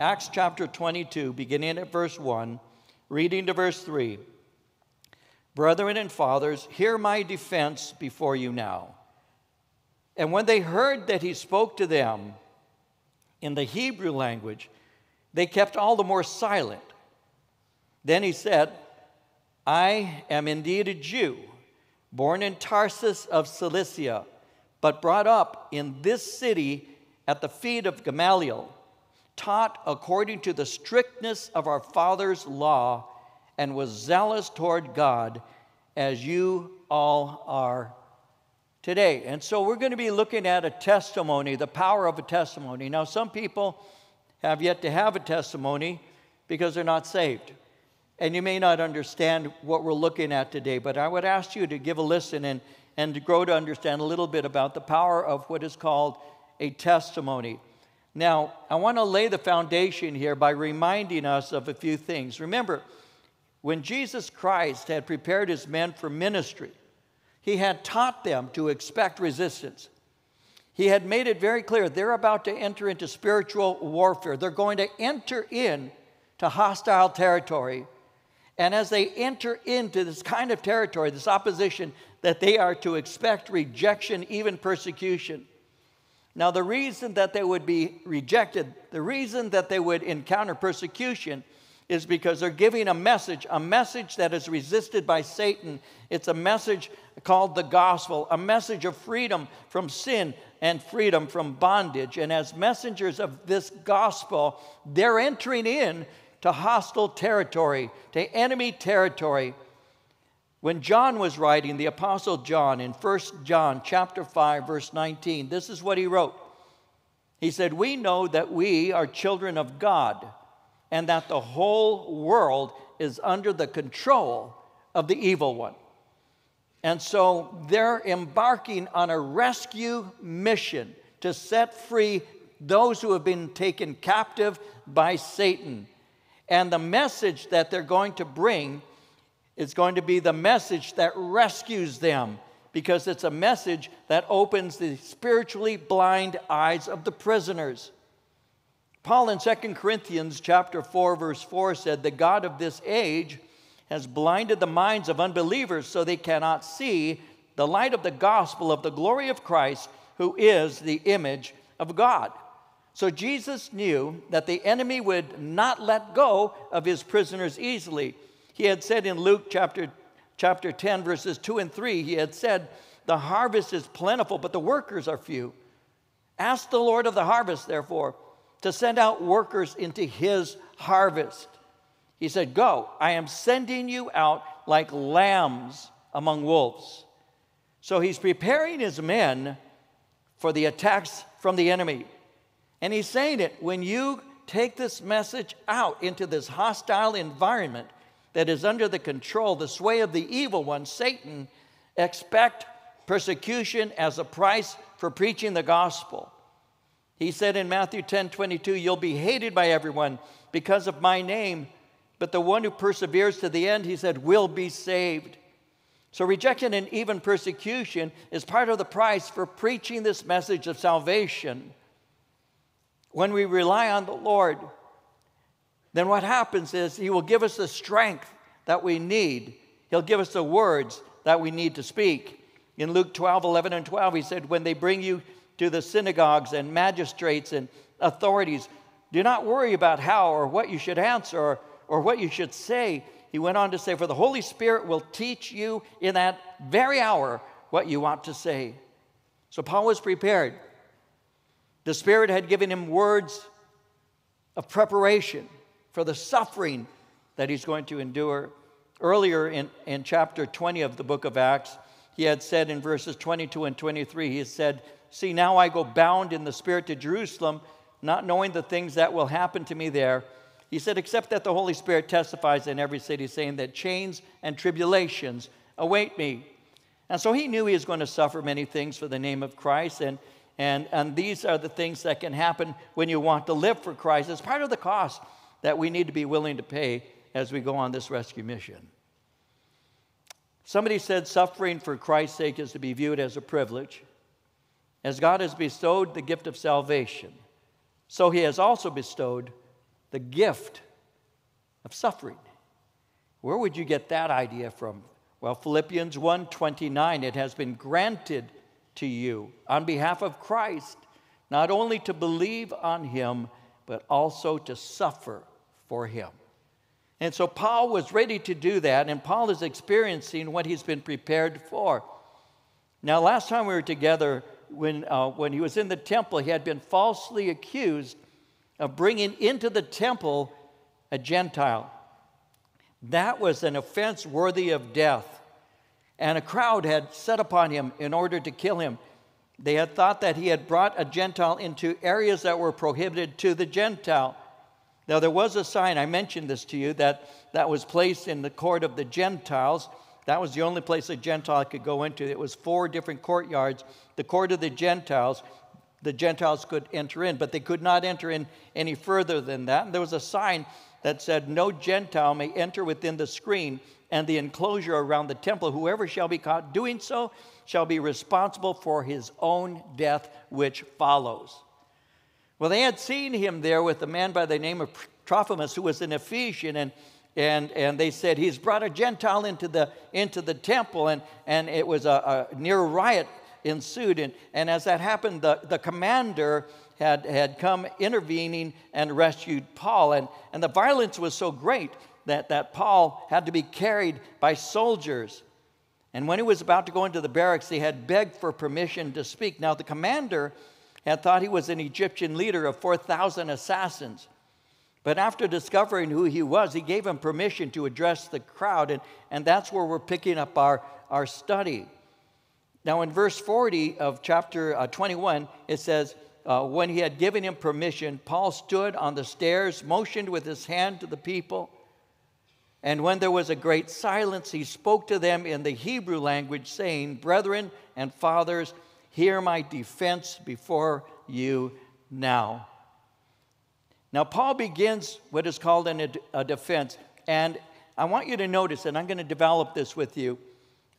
Acts chapter 22, beginning at verse 1, reading to verse 3. Brethren and fathers, hear my defense before you now. And when they heard that he spoke to them in the Hebrew language, they kept all the more silent. Then he said, I am indeed a Jew, born in Tarsus of Cilicia, but brought up in this city at the feet of Gamaliel, taught according to the strictness of our father's law, and was zealous toward God, as you all are today. And so we're going to be looking at a testimony, the power of a testimony. Now, some people have yet to have a testimony because they're not saved. And you may not understand what we're looking at today, but I would ask you to give a listen and, and to grow to understand a little bit about the power of what is called a testimony. Now, I want to lay the foundation here by reminding us of a few things. Remember, when Jesus Christ had prepared his men for ministry, he had taught them to expect resistance. He had made it very clear they're about to enter into spiritual warfare. They're going to enter in to hostile territory and as they enter into this kind of territory, this opposition, that they are to expect rejection, even persecution. Now, the reason that they would be rejected, the reason that they would encounter persecution, is because they're giving a message, a message that is resisted by Satan. It's a message called the gospel, a message of freedom from sin and freedom from bondage. And as messengers of this gospel, they're entering in to hostile territory, to enemy territory. When John was writing, the apostle John in 1 John chapter 5 verse 19, this is what he wrote. He said, "We know that we are children of God and that the whole world is under the control of the evil one." And so they're embarking on a rescue mission to set free those who have been taken captive by Satan. And the message that they're going to bring is going to be the message that rescues them because it's a message that opens the spiritually blind eyes of the prisoners. Paul in 2 Corinthians chapter 4 verse 4 said the God of this age has blinded the minds of unbelievers so they cannot see the light of the gospel of the glory of Christ who is the image of God. So Jesus knew that the enemy would not let go of his prisoners easily. He had said in Luke chapter, chapter 10, verses 2 and 3, he had said, The harvest is plentiful, but the workers are few. Ask the Lord of the harvest, therefore, to send out workers into his harvest. He said, Go, I am sending you out like lambs among wolves. So he's preparing his men for the attacks from the enemy. And he's saying it when you take this message out into this hostile environment that is under the control, the sway of the evil one, Satan, expect persecution as a price for preaching the gospel. He said in Matthew 10 22, You'll be hated by everyone because of my name, but the one who perseveres to the end, he said, will be saved. So, rejection and even persecution is part of the price for preaching this message of salvation. When we rely on the Lord, then what happens is He will give us the strength that we need. He'll give us the words that we need to speak. In Luke 12, 11, and 12, He said, When they bring you to the synagogues and magistrates and authorities, do not worry about how or what you should answer or, or what you should say. He went on to say, For the Holy Spirit will teach you in that very hour what you want to say. So Paul was prepared. The Spirit had given him words of preparation for the suffering that he's going to endure. Earlier in, in chapter 20 of the book of Acts, he had said in verses 22 and 23, he said, See, now I go bound in the Spirit to Jerusalem, not knowing the things that will happen to me there. He said, Except that the Holy Spirit testifies in every city, saying that chains and tribulations await me. And so he knew he was going to suffer many things for the name of Christ. And and, and these are the things that can happen when you want to live for Christ. It's part of the cost that we need to be willing to pay as we go on this rescue mission. Somebody said suffering for Christ's sake is to be viewed as a privilege. As God has bestowed the gift of salvation, so he has also bestowed the gift of suffering. Where would you get that idea from? Well, Philippians 1:29 it has been granted to you on behalf of Christ not only to believe on him but also to suffer for him. And so Paul was ready to do that and Paul is experiencing what he's been prepared for. Now last time we were together when uh, when he was in the temple he had been falsely accused of bringing into the temple a Gentile. That was an offense worthy of death. And a crowd had set upon him in order to kill him. They had thought that he had brought a Gentile into areas that were prohibited to the Gentile. Now, there was a sign, I mentioned this to you, that, that was placed in the court of the Gentiles. That was the only place a Gentile could go into. It was four different courtyards. The court of the Gentiles, the Gentiles could enter in, but they could not enter in any further than that. And there was a sign that said, No Gentile may enter within the screen and the enclosure around the temple. Whoever shall be caught doing so shall be responsible for his own death, which follows. Well, they had seen him there with a man by the name of Trophimus, who was an Ephesian, and and, and they said he's brought a Gentile into the, into the temple, and, and it was a, a near riot ensued. And, and as that happened, the, the commander had, had come intervening and rescued Paul. And, and the violence was so great that, that Paul had to be carried by soldiers. And when he was about to go into the barracks, he had begged for permission to speak. Now, the commander had thought he was an Egyptian leader of 4,000 assassins. But after discovering who he was, he gave him permission to address the crowd. And, and that's where we're picking up our, our study. Now, in verse 40 of chapter uh, 21, it says, uh, When he had given him permission, Paul stood on the stairs, motioned with his hand to the people. And when there was a great silence, he spoke to them in the Hebrew language, saying, Brethren and fathers, hear my defense before you now. Now, Paul begins what is called an, a defense. And I want you to notice, and I'm going to develop this with you.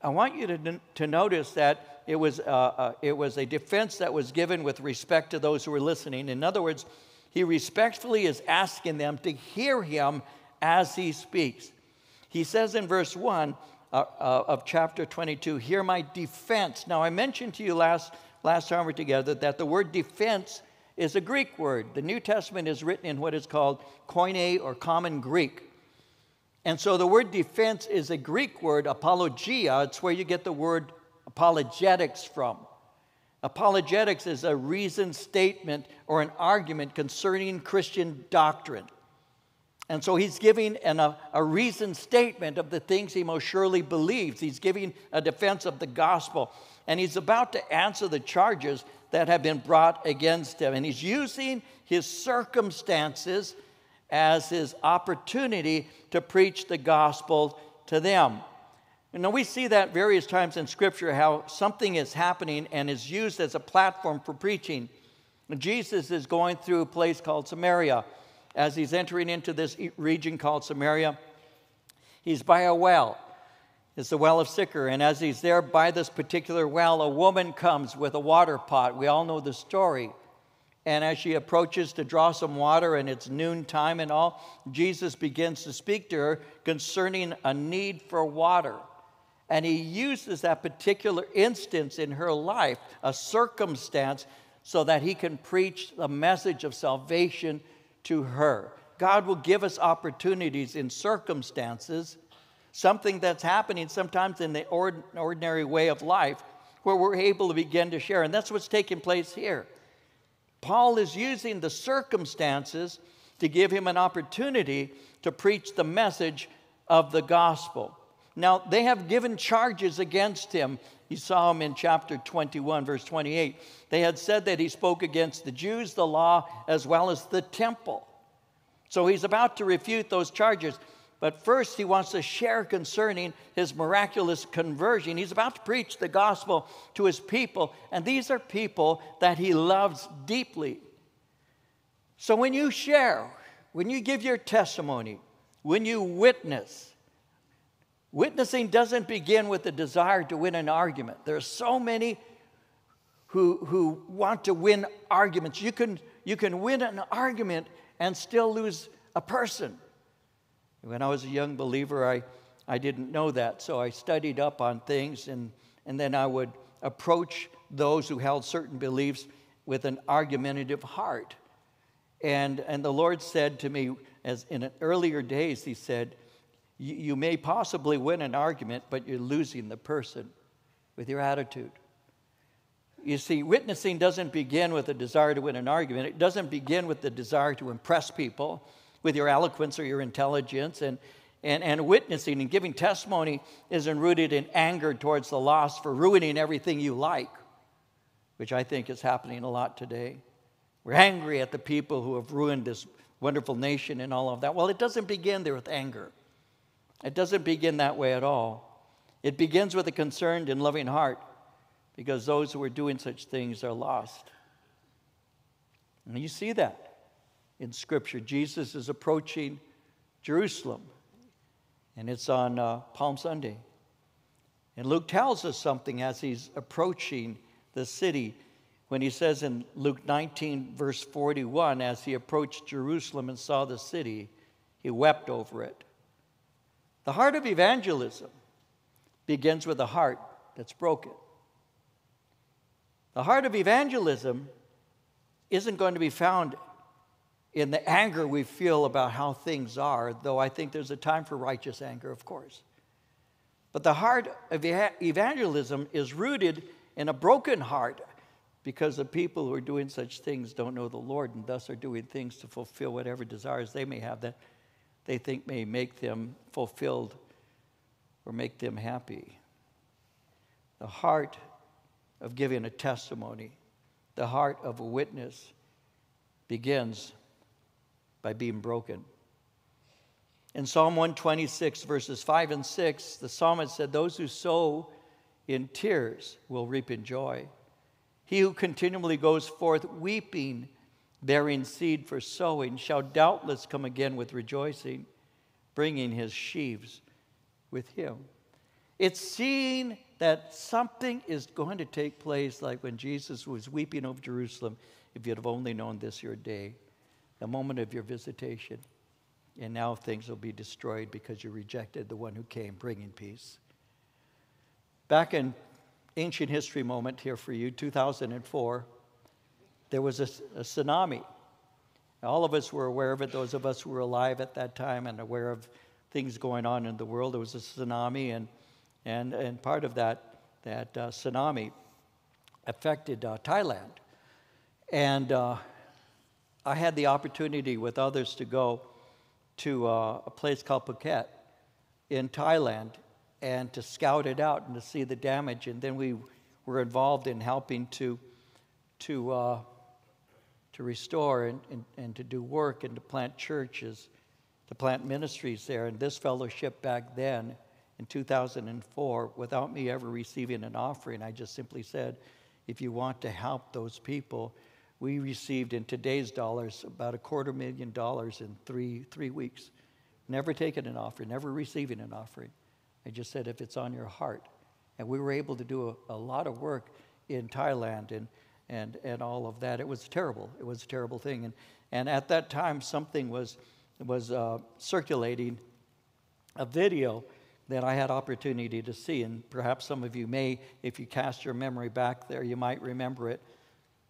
I want you to, to notice that it was, uh, uh, it was a defense that was given with respect to those who were listening. In other words, he respectfully is asking them to hear him as he speaks. He says in verse 1 uh, uh, of chapter 22, Hear my defense. Now, I mentioned to you last, last time we were together that the word defense is a Greek word. The New Testament is written in what is called Koine or Common Greek. And so the word defense is a Greek word, apologia. It's where you get the word apologetics from. Apologetics is a reasoned statement or an argument concerning Christian doctrine. And so he's giving an, a, a reasoned statement of the things he most surely believes. He's giving a defense of the gospel. And he's about to answer the charges that have been brought against him. And he's using his circumstances as his opportunity to preach the gospel to them. You know, we see that various times in Scripture how something is happening and is used as a platform for preaching. Jesus is going through a place called Samaria. As he's entering into this region called Samaria, he's by a well. It's the well of Sychar. And as he's there by this particular well, a woman comes with a water pot. We all know the story. And as she approaches to draw some water, and it's noontime and all, Jesus begins to speak to her concerning a need for water. And he uses that particular instance in her life, a circumstance, so that he can preach the message of salvation to her. God will give us opportunities in circumstances, something that's happening sometimes in the ordinary way of life, where we're able to begin to share. And that's what's taking place here. Paul is using the circumstances to give him an opportunity to preach the message of the gospel. Now, they have given charges against him. You saw him in chapter 21, verse 28. They had said that he spoke against the Jews, the law, as well as the temple. So he's about to refute those charges. But first, he wants to share concerning his miraculous conversion. He's about to preach the gospel to his people, and these are people that he loves deeply. So when you share, when you give your testimony, when you witness, witnessing doesn't begin with the desire to win an argument. There are so many who, who want to win arguments. You can, you can win an argument and still lose a person. When I was a young believer, I, I didn't know that, so I studied up on things, and, and then I would approach those who held certain beliefs with an argumentative heart. And, and the Lord said to me, as in earlier days, He said, You may possibly win an argument, but you're losing the person with your attitude. You see, witnessing doesn't begin with a desire to win an argument. It doesn't begin with the desire to impress people with your eloquence or your intelligence. And, and, and witnessing and giving testimony isn't rooted in anger towards the lost for ruining everything you like, which I think is happening a lot today. We're angry at the people who have ruined this wonderful nation and all of that. Well, it doesn't begin there with anger, it doesn't begin that way at all. It begins with a concerned and loving heart because those who are doing such things are lost. And you see that in Scripture. Jesus is approaching Jerusalem, and it's on uh, Palm Sunday. And Luke tells us something as he's approaching the city when he says in Luke 19, verse 41, as he approached Jerusalem and saw the city, he wept over it. The heart of evangelism begins with a heart that's broken. The heart of evangelism isn't going to be found in the anger we feel about how things are, though I think there's a time for righteous anger, of course. But the heart of evangelism is rooted in a broken heart because the people who are doing such things don't know the Lord and thus are doing things to fulfill whatever desires they may have that they think may make them fulfilled or make them happy. The heart of giving a testimony, the heart of a witness, begins by being broken. In Psalm 126, verses 5 and 6, the psalmist said, Those who sow in tears will reap in joy. He who continually goes forth weeping, bearing seed for sowing, shall doubtless come again with rejoicing, bringing his sheaves with him. It's seeing that something is going to take place, like when Jesus was weeping over Jerusalem. If you'd have only known this your day, the moment of your visitation, and now things will be destroyed because you rejected the one who came bringing peace. Back in ancient history moment here for you, 2004, there was a, a tsunami. All of us were aware of it, those of us who were alive at that time and aware of things going on in the world. There was a tsunami, and and, and part of that, that uh, tsunami affected uh, Thailand. And uh, I had the opportunity with others to go to uh, a place called Phuket in Thailand and to scout it out and to see the damage. And then we were involved in helping to, to, uh, to restore and, and, and to do work and to plant churches, to plant ministries there. And this fellowship back then in 2004 without me ever receiving an offering. I just simply said, if you want to help those people, we received in today's dollars about a quarter million dollars in three, three weeks. Never taking an offering, never receiving an offering. I just said, if it's on your heart. And we were able to do a, a lot of work in Thailand and, and, and all of that. It was terrible. It was a terrible thing. And, and at that time, something was, was uh, circulating a video that I had opportunity to see. And perhaps some of you may, if you cast your memory back there, you might remember it.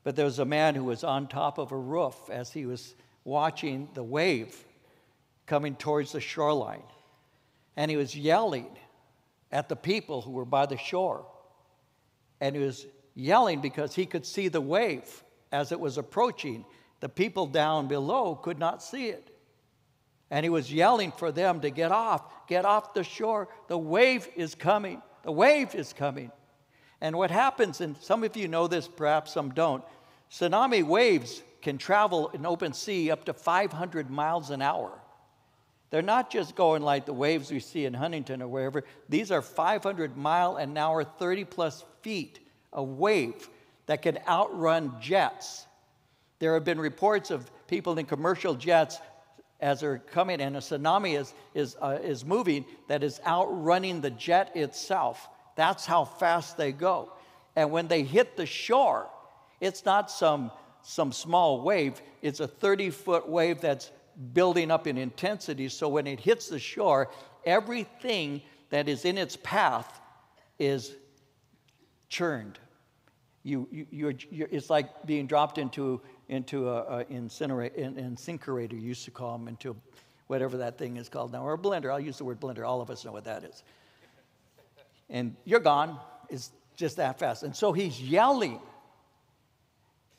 But there was a man who was on top of a roof as he was watching the wave coming towards the shoreline. And he was yelling at the people who were by the shore. And he was yelling because he could see the wave as it was approaching. The people down below could not see it. And he was yelling for them to get off, get off the shore. The wave is coming. The wave is coming. And what happens, and some of you know this, perhaps some don't, tsunami waves can travel in open sea up to 500 miles an hour. They're not just going like the waves we see in Huntington or wherever. These are 500 mile an hour, 30 plus feet of wave that can outrun jets. There have been reports of people in commercial jets as they're coming and a tsunami is, is, uh, is moving that is outrunning the jet itself. That's how fast they go. And when they hit the shore, it's not some, some small wave, it's a 30 foot wave that's building up in intensity. So when it hits the shore, everything that is in its path is churned. You, you, you're, you're, it's like being dropped into, into a, a incinerator, in, incinerator, you used to call them, into whatever that thing is called now, or a blender. I'll use the word blender. All of us know what that is. And you're gone. It's just that fast. And so he's yelling,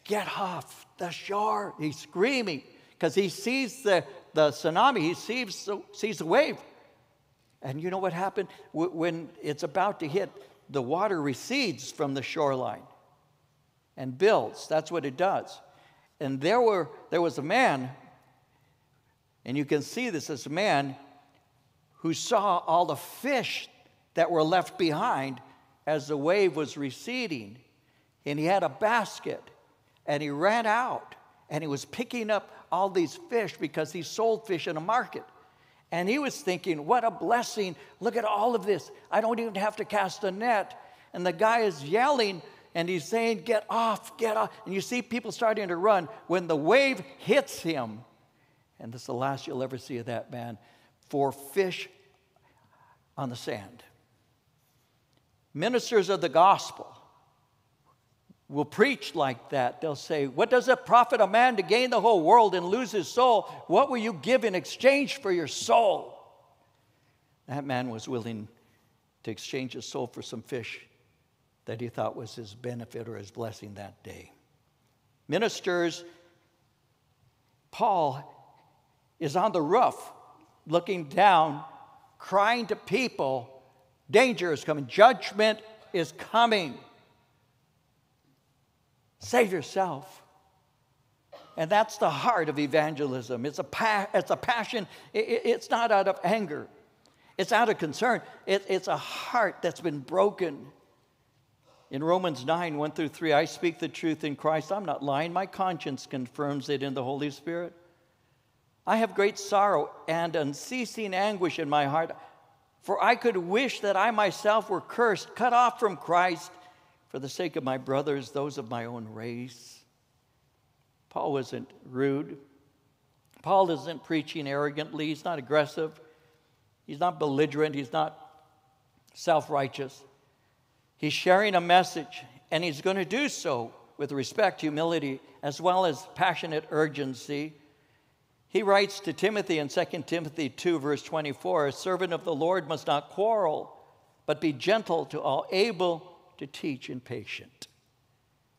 Get off the shore. He's screaming because he sees the, the tsunami, he sees, the, sees the wave. And you know what happened? When it's about to hit, the water recedes from the shoreline and builds. That's what it does. And there, were, there was a man, and you can see this as a man who saw all the fish that were left behind as the wave was receding. And he had a basket, and he ran out, and he was picking up all these fish because he sold fish in a market. And he was thinking, what a blessing. Look at all of this. I don't even have to cast a net. And the guy is yelling and he's saying, Get off, get off. And you see people starting to run when the wave hits him. And this is the last you'll ever see of that man for fish on the sand. Ministers of the gospel will preach like that. They'll say, What does it profit a man to gain the whole world and lose his soul? What will you give in exchange for your soul? That man was willing to exchange his soul for some fish that he thought was his benefit or his blessing that day. Ministers, Paul is on the roof looking down, crying to people, Danger is coming, judgment is coming. Save yourself. And that's the heart of evangelism. It's a, pa- it's a passion, it, it's not out of anger, it's out of concern. It, it's a heart that's been broken. In Romans 9, 1 through 3, I speak the truth in Christ. I'm not lying. My conscience confirms it in the Holy Spirit. I have great sorrow and unceasing anguish in my heart, for I could wish that I myself were cursed, cut off from Christ for the sake of my brothers, those of my own race. Paul isn't rude. Paul isn't preaching arrogantly. He's not aggressive. He's not belligerent. He's not self righteous. He's sharing a message, and he's going to do so with respect, humility, as well as passionate urgency. He writes to Timothy in 2 Timothy 2, verse 24 A servant of the Lord must not quarrel, but be gentle to all, able to teach and patient.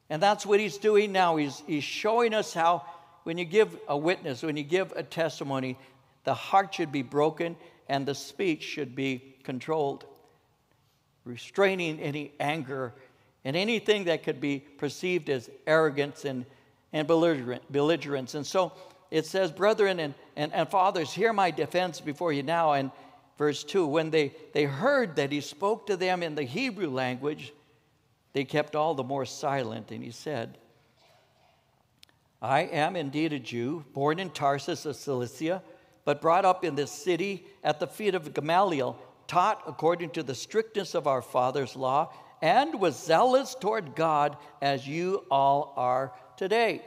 And that's what he's doing now. He's, he's showing us how, when you give a witness, when you give a testimony, the heart should be broken and the speech should be controlled, restraining any anger and anything that could be perceived as arrogance and, and belligerence. And so it says, Brethren and, and, and fathers, hear my defense before you now. And verse 2 when they, they heard that he spoke to them in the Hebrew language, they kept all the more silent, and he said, I am indeed a Jew, born in Tarsus of Cilicia, but brought up in this city at the feet of Gamaliel, taught according to the strictness of our father's law, and was zealous toward God as you all are today.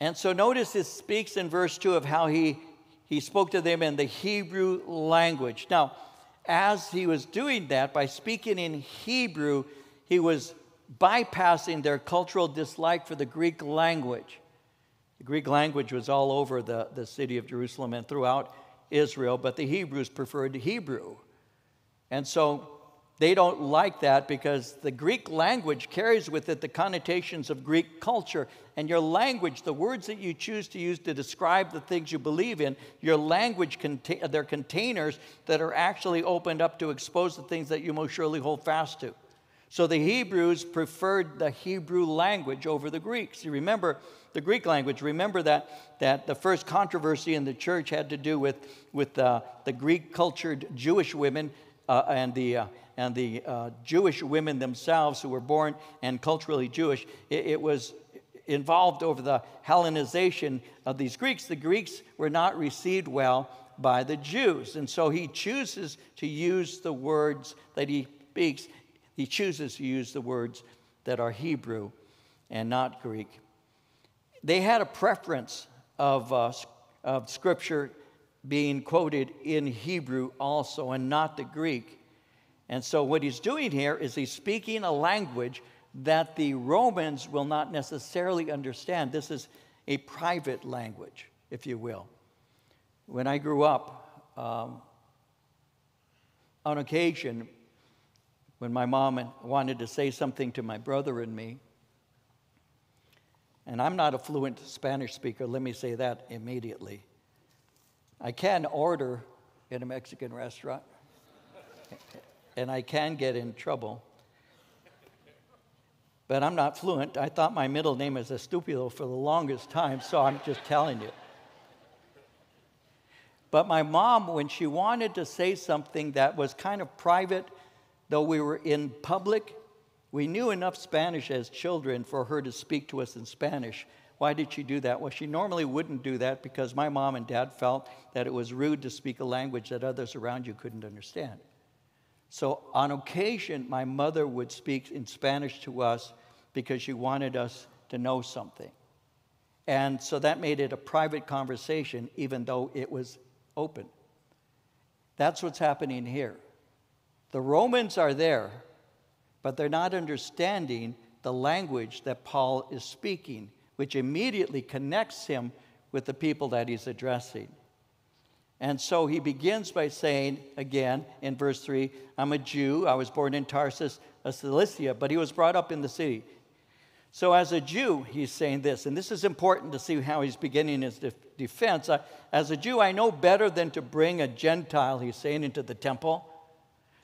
And so notice this speaks in verse 2 of how he, he spoke to them in the Hebrew language. Now, as he was doing that, by speaking in Hebrew, he was bypassing their cultural dislike for the Greek language. The Greek language was all over the, the city of Jerusalem and throughout Israel, but the Hebrews preferred Hebrew. And so they don't like that because the Greek language carries with it the connotations of Greek culture. And your language, the words that you choose to use to describe the things you believe in, your language, contain, they're containers that are actually opened up to expose the things that you most surely hold fast to. So the Hebrews preferred the Hebrew language over the Greeks. You remember the Greek language. Remember that, that the first controversy in the church had to do with, with uh, the Greek cultured Jewish women uh, and the uh, and the uh, Jewish women themselves who were born and culturally Jewish, it, it was involved over the Hellenization of these Greeks. The Greeks were not received well by the Jews. And so he chooses to use the words that he speaks. He chooses to use the words that are Hebrew and not Greek. They had a preference of, uh, of Scripture being quoted in Hebrew also and not the Greek. And so, what he's doing here is he's speaking a language that the Romans will not necessarily understand. This is a private language, if you will. When I grew up, um, on occasion, when my mom wanted to say something to my brother and me, and I'm not a fluent Spanish speaker, let me say that immediately. I can order in a Mexican restaurant, and I can get in trouble. But I'm not fluent. I thought my middle name was Estupido for the longest time, so I'm just telling you. But my mom, when she wanted to say something that was kind of private, though we were in public, we knew enough Spanish as children for her to speak to us in Spanish. Why did she do that? Well, she normally wouldn't do that because my mom and dad felt that it was rude to speak a language that others around you couldn't understand. So, on occasion, my mother would speak in Spanish to us because she wanted us to know something. And so that made it a private conversation, even though it was open. That's what's happening here. The Romans are there, but they're not understanding the language that Paul is speaking, which immediately connects him with the people that he's addressing. And so he begins by saying, again, in verse 3, I'm a Jew. I was born in Tarsus of Cilicia, but he was brought up in the city. So, as a Jew, he's saying this, and this is important to see how he's beginning his de- defense. I, as a Jew, I know better than to bring a Gentile, he's saying, into the temple.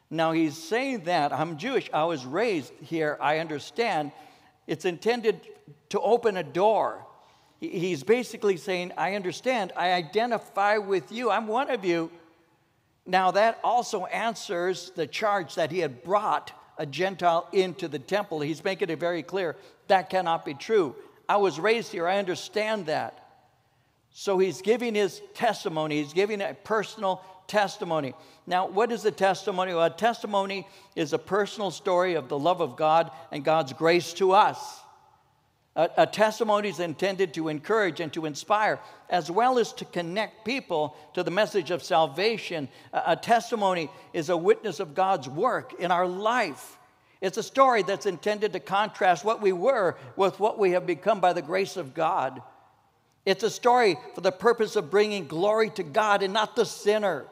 Now, he's saying that I'm Jewish. I was raised here. I understand. It's intended to open a door. He's basically saying, I understand. I identify with you. I'm one of you. Now, that also answers the charge that he had brought a Gentile into the temple. He's making it very clear that cannot be true. I was raised here, I understand that. So he's giving his testimony, he's giving a personal testimony. Now, what is a testimony? Well, a testimony is a personal story of the love of God and God's grace to us. A, a, testimony is intended to encourage and to inspire, as well as to connect people to the message of salvation. A, a testimony is a witness of God's work in our life. It's a story that's intended to contrast what we were with what we have become by the grace of God. It's a story for the purpose of bringing glory to God and not the sinner.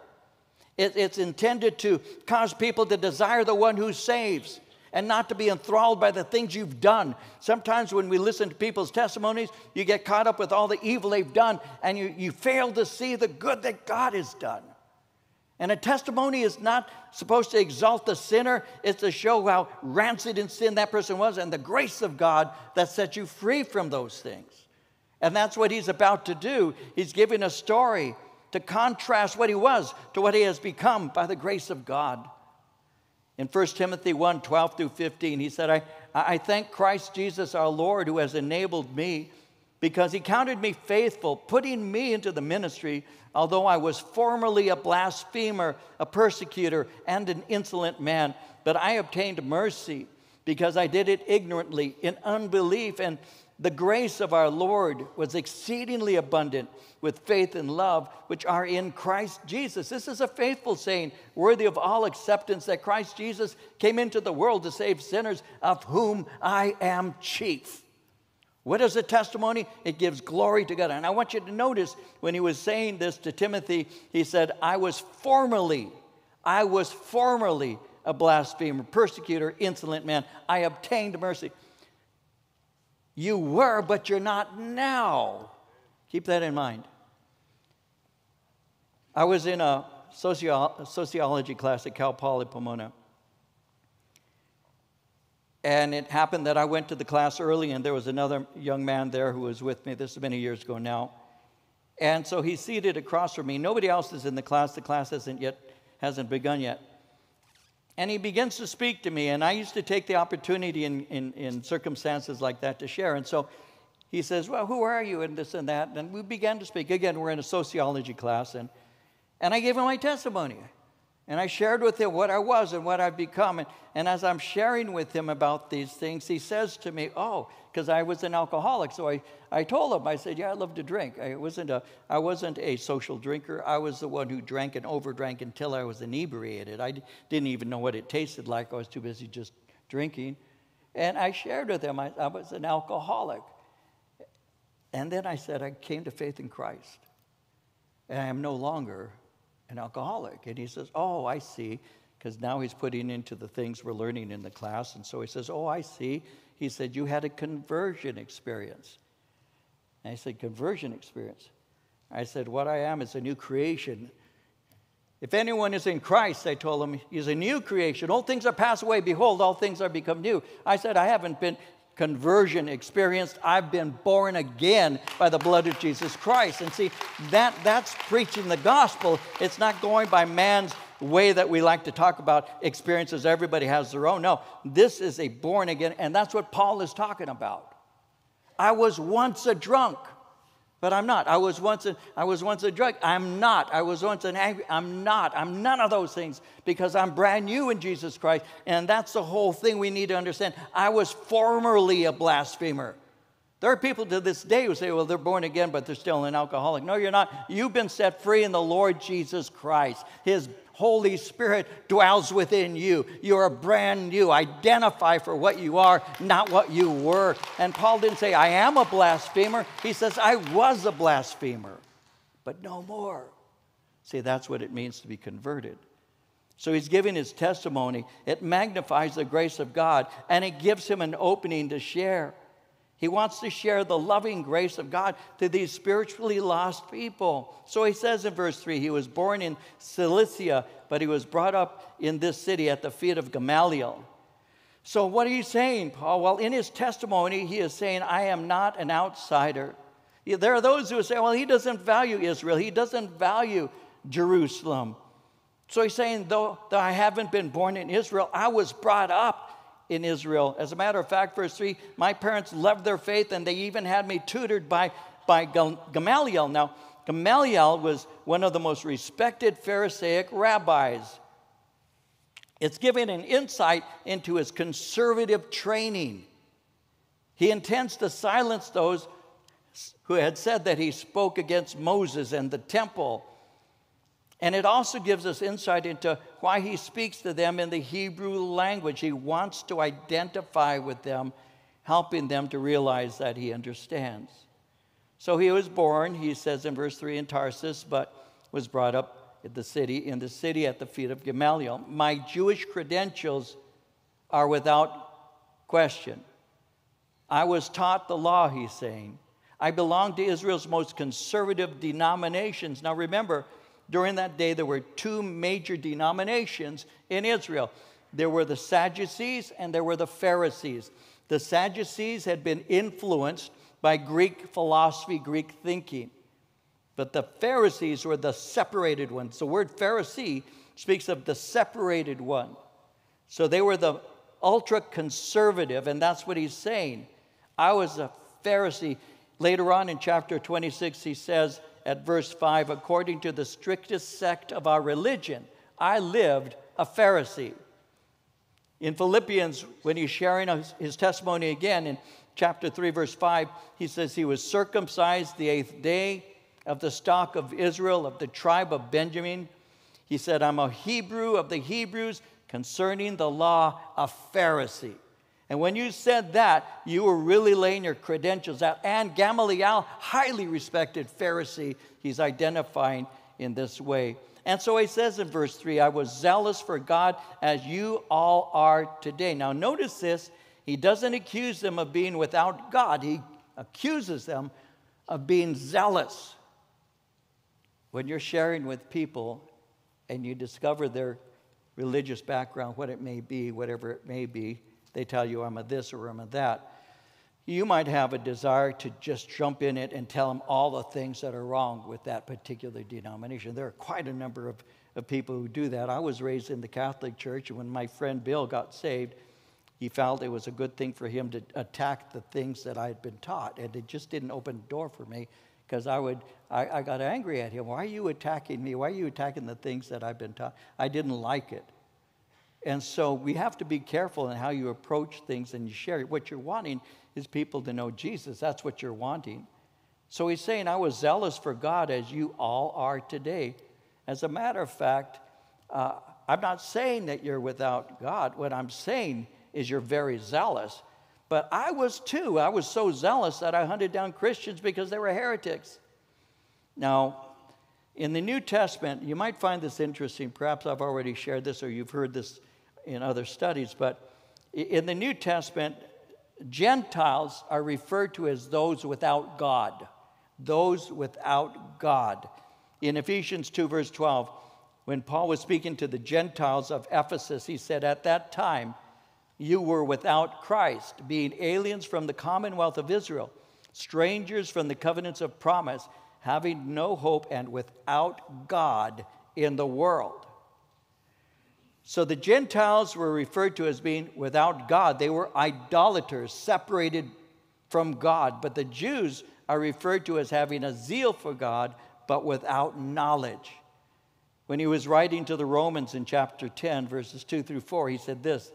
It, it's intended to cause people to desire the one who saves and not to be enthralled by the things you've done. Sometimes when we listen to people's testimonies, you get caught up with all the evil they've done and you, you fail to see the good that God has done. And a testimony is not supposed to exalt the sinner, it's to show how rancid in sin that person was and the grace of God that set you free from those things. And that's what he's about to do. He's giving a story to contrast what he was to what he has become by the grace of God. In 1 Timothy 1 12 through 15, he said, I, I thank Christ Jesus our Lord who has enabled me because he counted me faithful, putting me into the ministry, although I was formerly a blasphemer, a persecutor, and an insolent man. But I obtained mercy because I did it ignorantly in unbelief, and the grace of our Lord was exceedingly abundant with faith and love, which are in Christ Jesus. This is a faithful saying, worthy of all acceptance, that Christ Jesus came into the world to save sinners, of whom I am chief. What is a testimony? It gives glory to God. And I want you to notice when he was saying this to Timothy, he said, I was formerly, I was formerly a blasphemer, persecutor, insolent man. I obtained mercy. You were, but you're not now. Keep that in mind. I was in a socio- sociology class at Cal Poly Pomona. And it happened that I went to the class early, and there was another young man there who was with me. This is many years ago now. And so he's seated across from me. Nobody else is in the class. The class hasn't yet hasn't begun yet. And he begins to speak to me, and I used to take the opportunity in, in, in circumstances like that to share. And so he says, Well, who are you? And this and that. And we began to speak. Again, we're in a sociology class, and, and I gave him my testimony. And I shared with him what I was and what I've become. And, and as I'm sharing with him about these things, he says to me, Oh, because I was an alcoholic. So I, I told him, I said, Yeah, I love to drink. I wasn't, a, I wasn't a social drinker. I was the one who drank and overdrank until I was inebriated. I didn't even know what it tasted like. I was too busy just drinking. And I shared with him, I, I was an alcoholic. And then I said, I came to faith in Christ. And I am no longer an alcoholic. And he says, Oh, I see. Because now he's putting into the things we're learning in the class. And so he says, Oh, I see. He said, You had a conversion experience. And I said, Conversion experience? I said, What I am is a new creation. If anyone is in Christ, I told him, he's a new creation. All things are passed away. Behold, all things are become new. I said, I haven't been conversion experienced. I've been born again by the blood of Jesus Christ. And see, that, that's preaching the gospel. It's not going by man's way that we like to talk about experiences. Everybody has their own. No, this is a born again, and that's what Paul is talking about. I was once a drunk. But I'm not. I was once a, I was once a drug. I'm not. I was once an angry. I'm not. I'm none of those things because I'm brand new in Jesus Christ. And that's the whole thing we need to understand. I was formerly a blasphemer. There are people to this day who say, well, they're born again, but they're still an alcoholic. No, you're not. You've been set free in the Lord Jesus Christ. His Holy Spirit dwells within you. You're brand new. Identify for what you are, not what you were. And Paul didn't say, I am a blasphemer. He says, I was a blasphemer, but no more. See, that's what it means to be converted. So he's giving his testimony. It magnifies the grace of God and it gives him an opening to share. He wants to share the loving grace of God to these spiritually lost people. So he says in verse 3 he was born in Cilicia, but he was brought up in this city at the feet of Gamaliel. So, what are you saying, Paul? Well, in his testimony, he is saying, I am not an outsider. There are those who say, well, he doesn't value Israel, he doesn't value Jerusalem. So he's saying, though, though I haven't been born in Israel, I was brought up in Israel. As a matter of fact, verse 3, my parents loved their faith and they even had me tutored by, by Gamaliel. Now, Gamaliel was one of the most respected Pharisaic rabbis. It's giving an insight into his conservative training. He intends to silence those who had said that he spoke against Moses and the temple and it also gives us insight into why he speaks to them in the Hebrew language. He wants to identify with them, helping them to realize that he understands. So he was born, he says in verse 3 in Tarsus, but was brought up in the city, in the city at the feet of Gamaliel. My Jewish credentials are without question. I was taught the law, he's saying. I belong to Israel's most conservative denominations. Now remember, during that day, there were two major denominations in Israel there were the Sadducees and there were the Pharisees. The Sadducees had been influenced by Greek philosophy, Greek thinking. But the Pharisees were the separated ones. The word Pharisee speaks of the separated one. So they were the ultra conservative, and that's what he's saying. I was a Pharisee. Later on in chapter 26, he says, at verse 5 according to the strictest sect of our religion, I lived a Pharisee. In Philippians, when he's sharing his testimony again in chapter 3, verse 5, he says he was circumcised the eighth day of the stock of Israel, of the tribe of Benjamin. He said, I'm a Hebrew of the Hebrews concerning the law, a Pharisee. And when you said that, you were really laying your credentials out. And Gamaliel, highly respected Pharisee, he's identifying in this way. And so he says in verse 3 I was zealous for God as you all are today. Now, notice this. He doesn't accuse them of being without God, he accuses them of being zealous. When you're sharing with people and you discover their religious background, what it may be, whatever it may be, they tell you I'm a this or I'm a that. You might have a desire to just jump in it and tell them all the things that are wrong with that particular denomination. There are quite a number of, of people who do that. I was raised in the Catholic Church, and when my friend Bill got saved, he felt it was a good thing for him to attack the things that I had been taught. And it just didn't open the door for me because I would I, I, got angry at him. Why are you attacking me? Why are you attacking the things that I've been taught? I didn't like it. And so we have to be careful in how you approach things and you share. What you're wanting is people to know Jesus. That's what you're wanting. So he's saying, I was zealous for God as you all are today. As a matter of fact, uh, I'm not saying that you're without God. What I'm saying is you're very zealous. But I was too. I was so zealous that I hunted down Christians because they were heretics. Now, in the New Testament, you might find this interesting. Perhaps I've already shared this or you've heard this in other studies, but in the New Testament, Gentiles are referred to as those without God. Those without God. In Ephesians 2, verse 12, when Paul was speaking to the Gentiles of Ephesus, he said, At that time, you were without Christ, being aliens from the commonwealth of Israel, strangers from the covenants of promise, having no hope and without God in the world. So the Gentiles were referred to as being without God. They were idolaters, separated from God. But the Jews are referred to as having a zeal for God, but without knowledge. When he was writing to the Romans in chapter 10, verses 2 through 4, he said this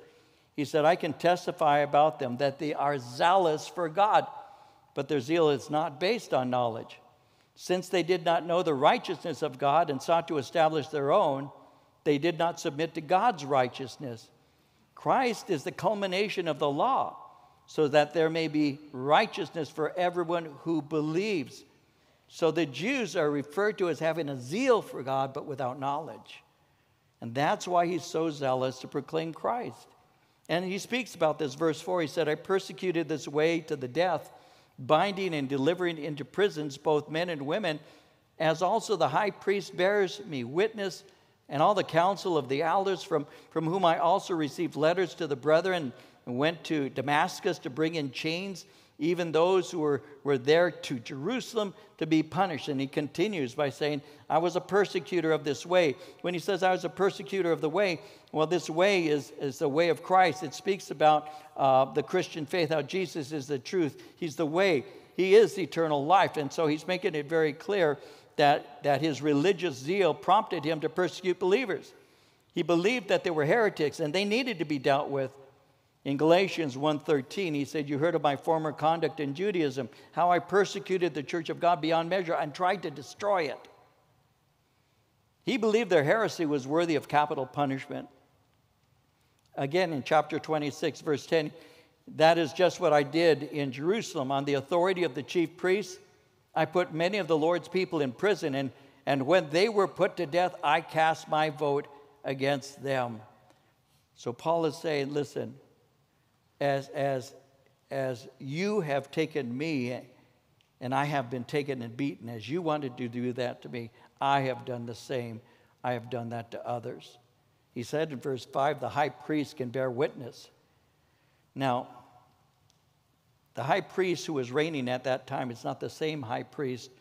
He said, I can testify about them that they are zealous for God, but their zeal is not based on knowledge. Since they did not know the righteousness of God and sought to establish their own, they did not submit to God's righteousness. Christ is the culmination of the law, so that there may be righteousness for everyone who believes. So the Jews are referred to as having a zeal for God, but without knowledge. And that's why he's so zealous to proclaim Christ. And he speaks about this, verse 4. He said, I persecuted this way to the death, binding and delivering into prisons both men and women, as also the high priest bears me witness, and all the council of the elders, from, from whom I also received letters to the brethren, and went to Damascus to bring in chains even those who were, were there to Jerusalem to be punished. And he continues by saying, I was a persecutor of this way. When he says, I was a persecutor of the way, well, this way is, is the way of Christ. It speaks about uh, the Christian faith, how Jesus is the truth, He's the way, He is eternal life. And so he's making it very clear that, that his religious zeal prompted him to persecute believers. He believed that they were heretics and they needed to be dealt with. In Galatians 1:13, he said, "You heard of my former conduct in Judaism, how I persecuted the church of God beyond measure and tried to destroy it." He believed their heresy was worthy of capital punishment. Again, in chapter 26, verse 10, that is just what I did in Jerusalem. On the authority of the chief priests, I put many of the Lord's people in prison, and, and when they were put to death, I cast my vote against them. So Paul is saying, listen, as, as, as you have taken me and I have been taken and beaten, as you wanted to do that to me, I have done the same. I have done that to others. He said in verse 5 the high priest can bear witness. Now, the high priest who was reigning at that time, it's not the same high priest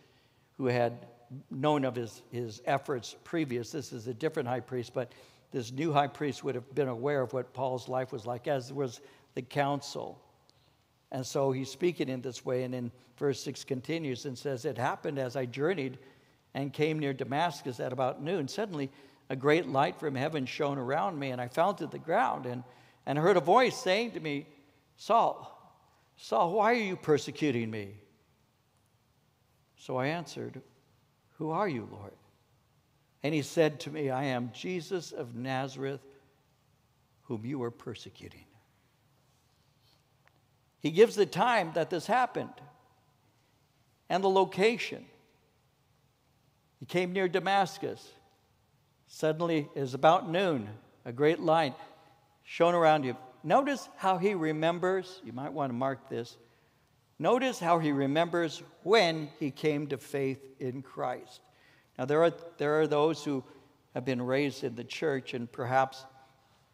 who had known of his, his efforts previous. This is a different high priest, but this new high priest would have been aware of what Paul's life was like, as was the council. And so he's speaking in this way. And in verse 6 continues and says, It happened as I journeyed and came near Damascus at about noon. Suddenly, a great light from heaven shone around me, and I fell to the ground and, and heard a voice saying to me, Saul, Saul, why are you persecuting me? So I answered, Who are you, Lord? And he said to me, I am Jesus of Nazareth, whom you are persecuting. He gives the time that this happened and the location. He came near Damascus. Suddenly, it was about noon, a great light shone around him. Notice how he remembers, you might want to mark this. Notice how he remembers when he came to faith in Christ. Now, there are, there are those who have been raised in the church and perhaps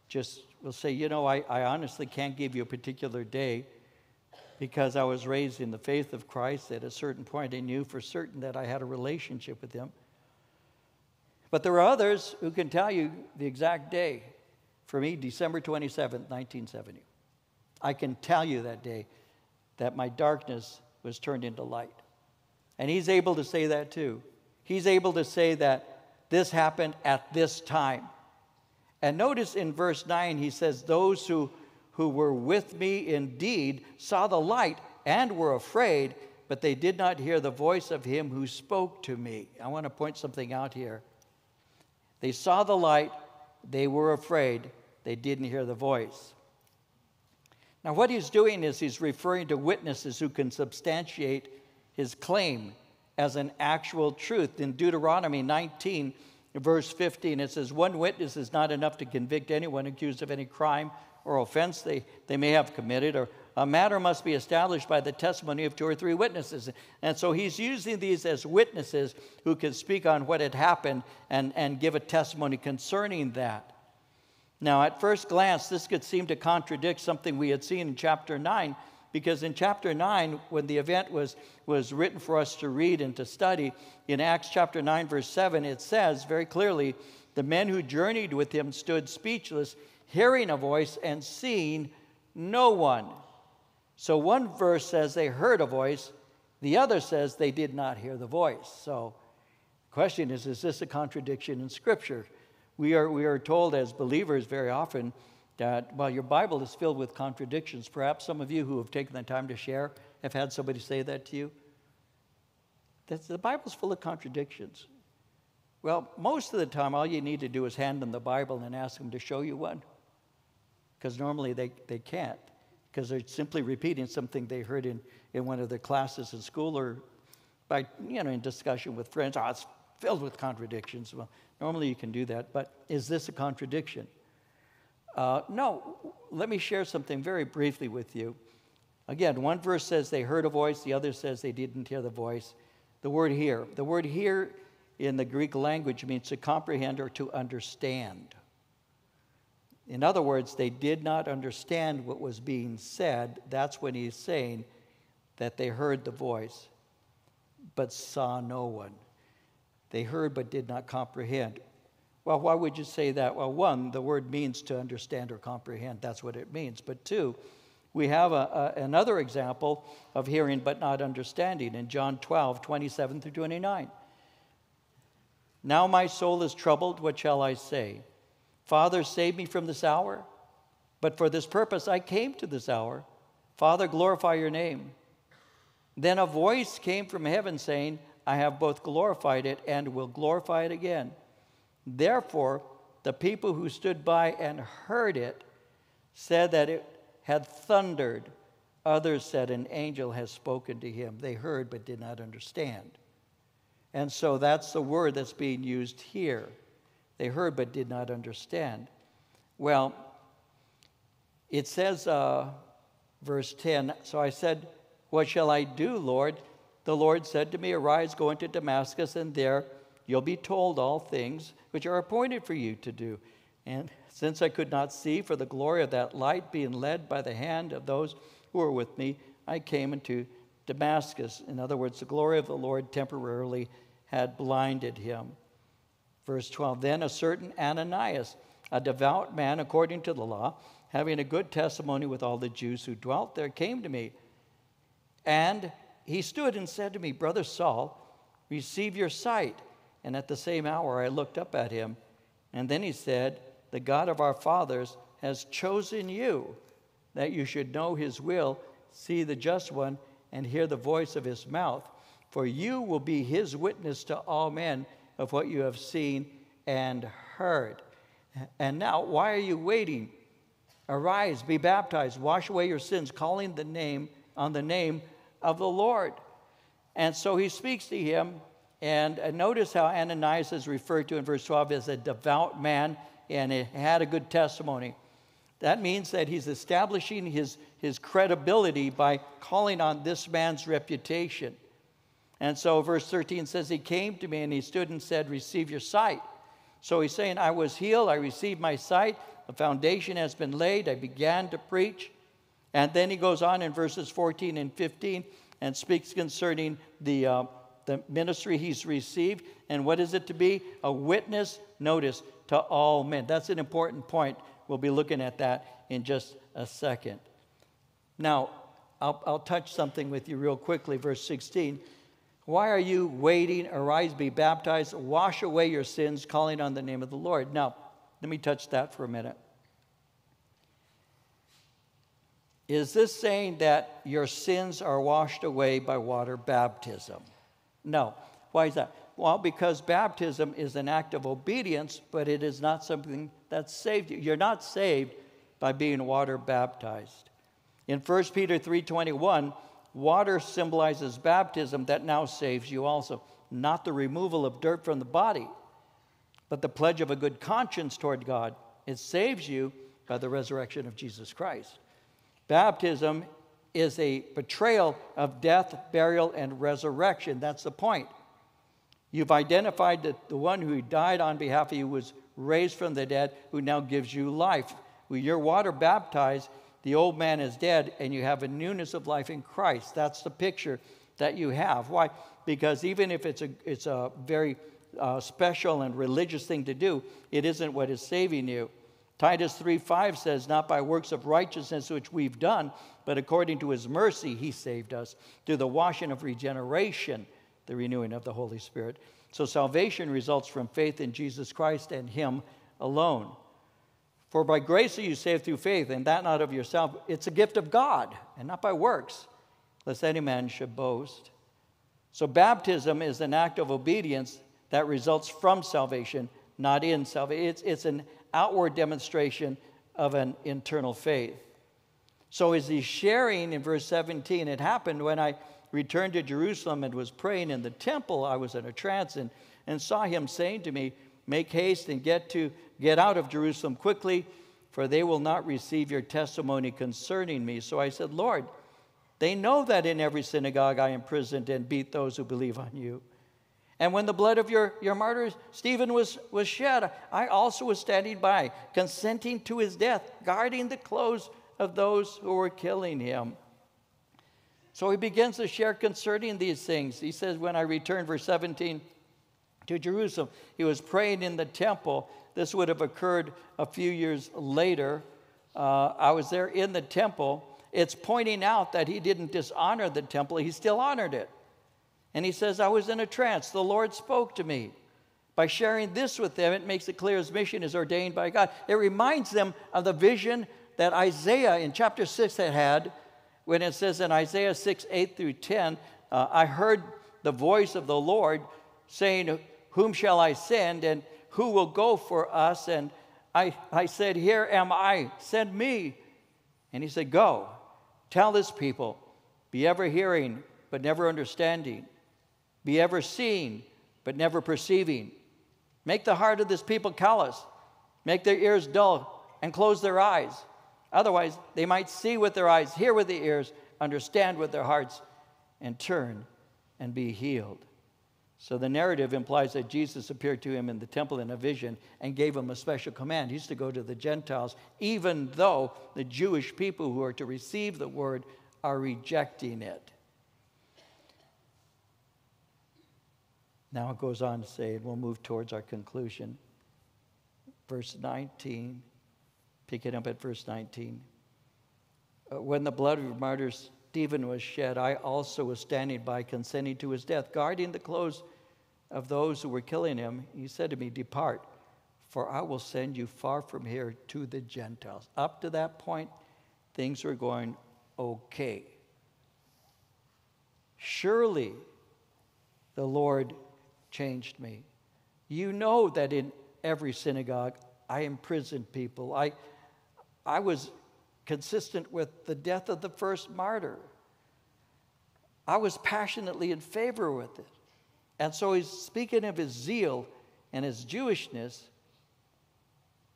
just will say, you know, I, I honestly can't give you a particular day because I was raised in the faith of Christ. At a certain point, I knew for certain that I had a relationship with Him. But there are others who can tell you the exact day. For me, December 27, 1970. I can tell you that day that my darkness was turned into light. And he's able to say that too. He's able to say that this happened at this time. And notice in verse 9, he says, Those who, who were with me indeed saw the light and were afraid, but they did not hear the voice of him who spoke to me. I want to point something out here. They saw the light, they were afraid, they didn't hear the voice. Now, what he's doing is he's referring to witnesses who can substantiate his claim as an actual truth. In Deuteronomy 19, verse 15, it says, One witness is not enough to convict anyone accused of any crime or offense they, they may have committed, or a matter must be established by the testimony of two or three witnesses. And so he's using these as witnesses who can speak on what had happened and, and give a testimony concerning that. Now, at first glance, this could seem to contradict something we had seen in chapter 9, because in chapter 9, when the event was, was written for us to read and to study, in Acts chapter 9, verse 7, it says very clearly, The men who journeyed with him stood speechless, hearing a voice and seeing no one. So one verse says they heard a voice, the other says they did not hear the voice. So the question is, is this a contradiction in Scripture? We are, we are told as believers very often that, well, your Bible is filled with contradictions. Perhaps some of you who have taken the time to share have had somebody say that to you. That the Bible's full of contradictions. Well, most of the time, all you need to do is hand them the Bible and ask them to show you one. Because normally they, they can't, because they're simply repeating something they heard in, in one of their classes in school or by, you know, in discussion with friends. Oh, it's filled with contradictions. Well, Normally you can do that, but is this a contradiction? Uh, no. Let me share something very briefly with you. Again, one verse says they heard a voice, the other says they didn't hear the voice. The word hear, the word hear in the Greek language means to comprehend or to understand. In other words, they did not understand what was being said. That's when he's saying that they heard the voice, but saw no one. They heard but did not comprehend. Well, why would you say that? Well, one, the word means to understand or comprehend. That's what it means. But two, we have a, a, another example of hearing but not understanding in John 12, 27 through 29. Now my soul is troubled. What shall I say? Father, save me from this hour. But for this purpose I came to this hour. Father, glorify your name. Then a voice came from heaven saying, I have both glorified it and will glorify it again. Therefore, the people who stood by and heard it said that it had thundered. Others said, An angel has spoken to him. They heard but did not understand. And so that's the word that's being used here. They heard but did not understand. Well, it says, uh, verse 10 So I said, What shall I do, Lord? The Lord said to me, Arise, go into Damascus, and there you'll be told all things which are appointed for you to do. And since I could not see for the glory of that light, being led by the hand of those who were with me, I came into Damascus. In other words, the glory of the Lord temporarily had blinded him. Verse 12 Then a certain Ananias, a devout man according to the law, having a good testimony with all the Jews who dwelt there, came to me. And he stood and said to me, Brother Saul, receive your sight. And at the same hour I looked up at him. And then he said, The God of our fathers has chosen you, that you should know his will, see the just one, and hear the voice of his mouth. For you will be his witness to all men of what you have seen and heard. And now, why are you waiting? Arise, be baptized, wash away your sins, calling the name on the name of the Lord. And so he speaks to him, and uh, notice how Ananias is referred to in verse 12 as a devout man and he had a good testimony. That means that he's establishing his, his credibility by calling on this man's reputation. And so verse 13 says, He came to me and he stood and said, Receive your sight. So he's saying, I was healed, I received my sight, the foundation has been laid, I began to preach. And then he goes on in verses 14 and 15 and speaks concerning the, uh, the ministry he's received. And what is it to be? A witness, notice, to all men. That's an important point. We'll be looking at that in just a second. Now, I'll, I'll touch something with you real quickly. Verse 16. Why are you waiting? Arise, be baptized, wash away your sins, calling on the name of the Lord. Now, let me touch that for a minute. Is this saying that your sins are washed away by water baptism? No. Why is that? Well, because baptism is an act of obedience, but it is not something that saved you. You're not saved by being water baptized. In 1 Peter 3:21, water symbolizes baptism that now saves you also, not the removal of dirt from the body, but the pledge of a good conscience toward God. It saves you by the resurrection of Jesus Christ. Baptism is a betrayal of death, burial, and resurrection. That's the point. You've identified that the one who died on behalf of you was raised from the dead, who now gives you life. When you're water baptized, the old man is dead, and you have a newness of life in Christ. That's the picture that you have. Why? Because even if it's a, it's a very uh, special and religious thing to do, it isn't what is saving you. Titus 3:5 says, Not by works of righteousness which we've done, but according to his mercy he saved us, through the washing of regeneration, the renewing of the Holy Spirit. So salvation results from faith in Jesus Christ and him alone. For by grace are you saved through faith, and that not of yourself. It's a gift of God, and not by works, lest any man should boast. So baptism is an act of obedience that results from salvation, not in salvation. It's, it's an outward demonstration of an internal faith. So, as he's sharing in verse 17, it happened when I returned to Jerusalem and was praying in the temple. I was in a trance and, and saw him saying to me, Make haste and get, to, get out of Jerusalem quickly, for they will not receive your testimony concerning me. So I said, Lord, they know that in every synagogue I imprisoned and beat those who believe on you. And when the blood of your, your martyr Stephen was, was shed, I also was standing by, consenting to his death, guarding the clothes of those who were killing him. So he begins to share concerning these things. He says, When I returned, verse 17, to Jerusalem, he was praying in the temple. This would have occurred a few years later. Uh, I was there in the temple. It's pointing out that he didn't dishonor the temple, he still honored it. And he says, I was in a trance. The Lord spoke to me. By sharing this with them, it makes it clear his mission is ordained by God. It reminds them of the vision that Isaiah in chapter 6 had had when it says in Isaiah 6 8 through 10, uh, I heard the voice of the Lord saying, Whom shall I send? And who will go for us? And I, I said, Here am I, send me. And he said, Go, tell this people, be ever hearing, but never understanding be ever seeing, but never perceiving. Make the heart of this people callous, make their ears dull, and close their eyes. Otherwise, they might see with their eyes, hear with the ears, understand with their hearts, and turn and be healed. So the narrative implies that Jesus appeared to him in the temple in a vision and gave him a special command. He's to go to the Gentiles, even though the Jewish people who are to receive the word are rejecting it. Now it goes on to say, and we'll move towards our conclusion. Verse 19, pick it up at verse 19. Uh, when the blood of martyr Stephen was shed, I also was standing by, consenting to his death, guarding the clothes of those who were killing him. He said to me, Depart, for I will send you far from here to the Gentiles. Up to that point, things were going okay. Surely the Lord changed me. You know that in every synagogue, I imprisoned people. I, I was consistent with the death of the first martyr. I was passionately in favor with it. And so he's speaking of his zeal and his Jewishness.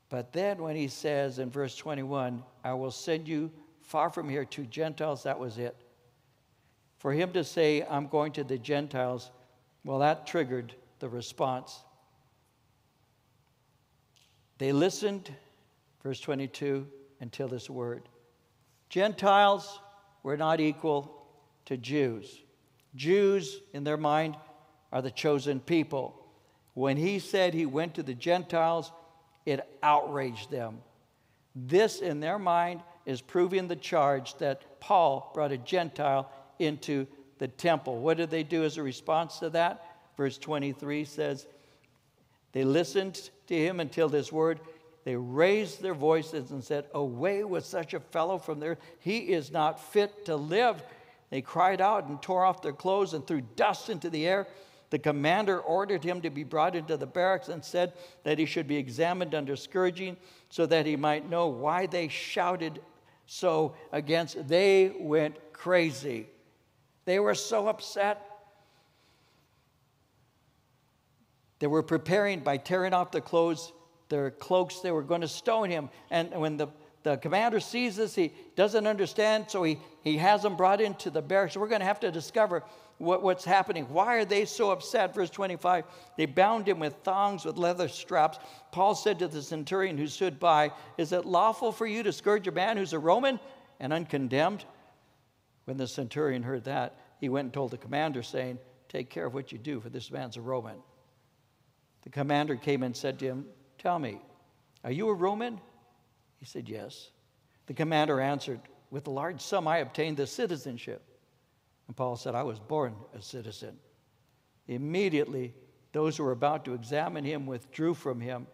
But then when he says in verse 21, I will send you far from here to Gentiles, that was it. For him to say, I'm going to the Gentiles, well, that triggered the response. They listened, verse 22, until this word. Gentiles were not equal to Jews. Jews, in their mind, are the chosen people. When he said he went to the Gentiles, it outraged them. This, in their mind, is proving the charge that Paul brought a Gentile into the temple. What did they do as a response to that? Verse 23 says, They listened to him until this word. They raised their voices and said, Away with such a fellow from there. He is not fit to live. They cried out and tore off their clothes and threw dust into the air. The commander ordered him to be brought into the barracks and said that he should be examined under scourging so that he might know why they shouted so against. They went crazy. They were so upset. They were preparing by tearing off their clothes, their cloaks. They were going to stone him. And when the, the commander sees this, he doesn't understand, so he, he has them brought into the barracks. We're going to have to discover what, what's happening. Why are they so upset? Verse 25 they bound him with thongs with leather straps. Paul said to the centurion who stood by, Is it lawful for you to scourge a man who's a Roman and uncondemned? When the centurion heard that, he went and told the commander, saying, Take care of what you do, for this man's a Roman. The commander came and said to him, Tell me, are you a Roman? He said, Yes. The commander answered, With a large sum I obtained this citizenship. And Paul said, I was born a citizen. Immediately, those who were about to examine him withdrew from him,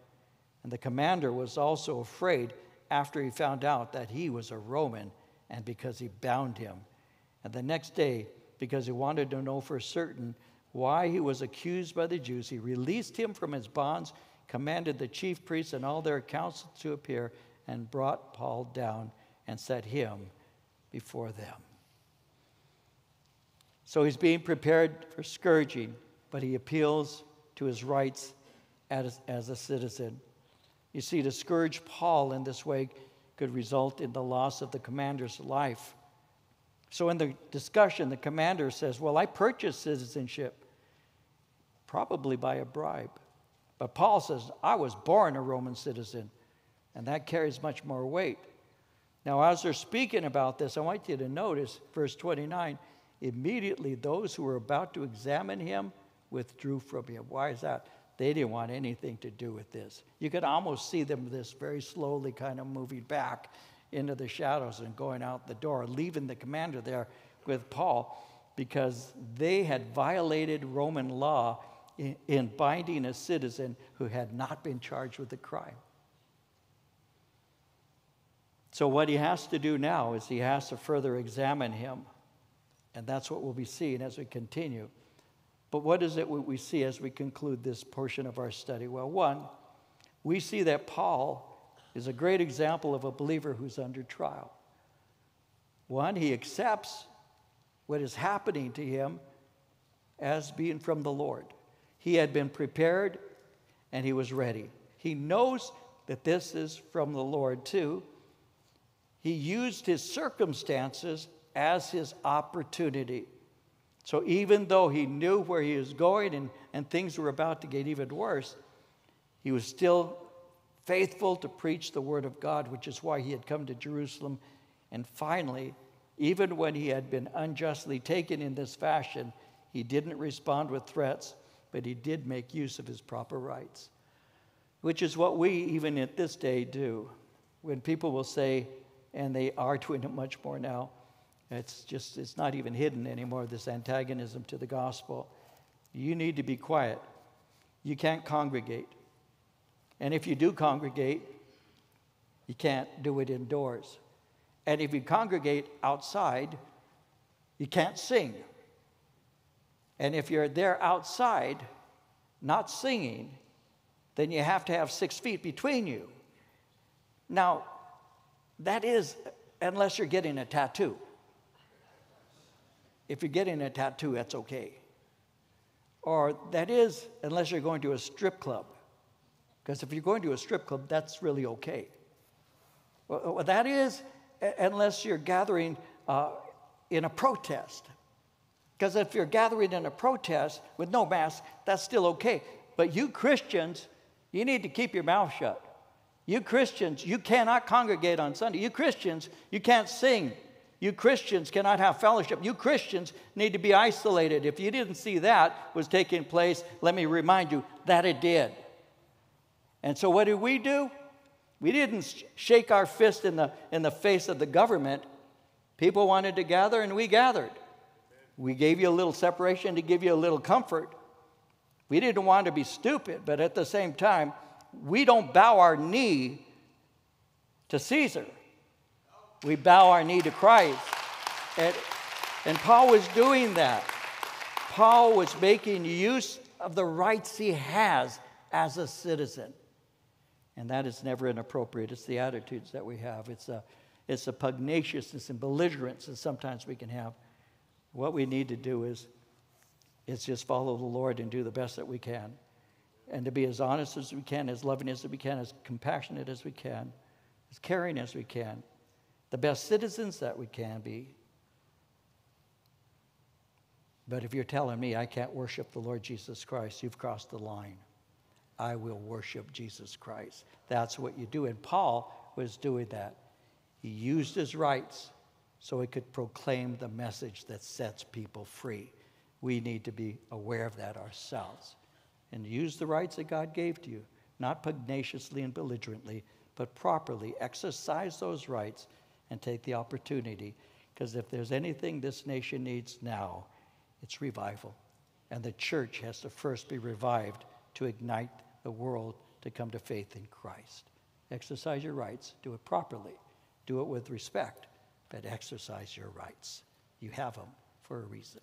and the commander was also afraid after he found out that he was a Roman and because he bound him. And the next day, because he wanted to know for certain why he was accused by the Jews, he released him from his bonds, commanded the chief priests and all their council to appear, and brought Paul down and set him before them. So he's being prepared for scourging, but he appeals to his rights as, as a citizen. You see, to scourge Paul in this way could result in the loss of the commander's life. So, in the discussion, the commander says, Well, I purchased citizenship, probably by a bribe. But Paul says, I was born a Roman citizen, and that carries much more weight. Now, as they're speaking about this, I want you to notice verse 29 Immediately, those who were about to examine him withdrew from him. Why is that? They didn't want anything to do with this. You could almost see them this very slowly kind of moving back into the shadows and going out the door, leaving the commander there with Paul because they had violated Roman law in, in binding a citizen who had not been charged with a crime. So, what he has to do now is he has to further examine him. And that's what we'll be seeing as we continue. But what is it we see as we conclude this portion of our study? Well, one, we see that Paul is a great example of a believer who's under trial. One, he accepts what is happening to him as being from the Lord. He had been prepared and he was ready. He knows that this is from the Lord too. He used his circumstances as his opportunity. So even though he knew where he was going and, and things were about to get even worse, he was still faithful to preach the word of God, which is why he had come to Jerusalem. And finally, even when he had been unjustly taken in this fashion, he didn't respond with threats, but he did make use of his proper rights, which is what we, even at this day, do. When people will say, and they are doing it much more now, it's just, it's not even hidden anymore, this antagonism to the gospel. You need to be quiet. You can't congregate. And if you do congregate, you can't do it indoors. And if you congregate outside, you can't sing. And if you're there outside, not singing, then you have to have six feet between you. Now, that is, unless you're getting a tattoo. If you're getting a tattoo, that's okay. Or that is, unless you're going to a strip club. Because if you're going to a strip club, that's really okay. Well, that is, unless you're gathering uh, in a protest. Because if you're gathering in a protest with no mask, that's still okay. But you Christians, you need to keep your mouth shut. You Christians, you cannot congregate on Sunday. You Christians, you can't sing you Christians cannot have fellowship. You Christians need to be isolated. If you didn't see that was taking place, let me remind you that it did. And so, what did we do? We didn't shake our fist in the, in the face of the government. People wanted to gather, and we gathered. We gave you a little separation to give you a little comfort. We didn't want to be stupid, but at the same time, we don't bow our knee to Caesar. We bow our knee to Christ. And, and Paul was doing that. Paul was making use of the rights he has as a citizen. And that is never inappropriate. It's the attitudes that we have. It's a, it's a pugnaciousness and belligerence that sometimes we can have. What we need to do is, is just follow the Lord and do the best that we can. And to be as honest as we can, as loving as we can, as compassionate as we can, as caring as we can, the best citizens that we can be. But if you're telling me I can't worship the Lord Jesus Christ, you've crossed the line. I will worship Jesus Christ. That's what you do. And Paul was doing that. He used his rights so he could proclaim the message that sets people free. We need to be aware of that ourselves and use the rights that God gave to you, not pugnaciously and belligerently, but properly exercise those rights and take the opportunity. Because if there's anything this nation needs now, it's revival. And the church has to first be revived to ignite the world to come to faith in Christ. Exercise your rights, do it properly, do it with respect, but exercise your rights. You have them for a reason.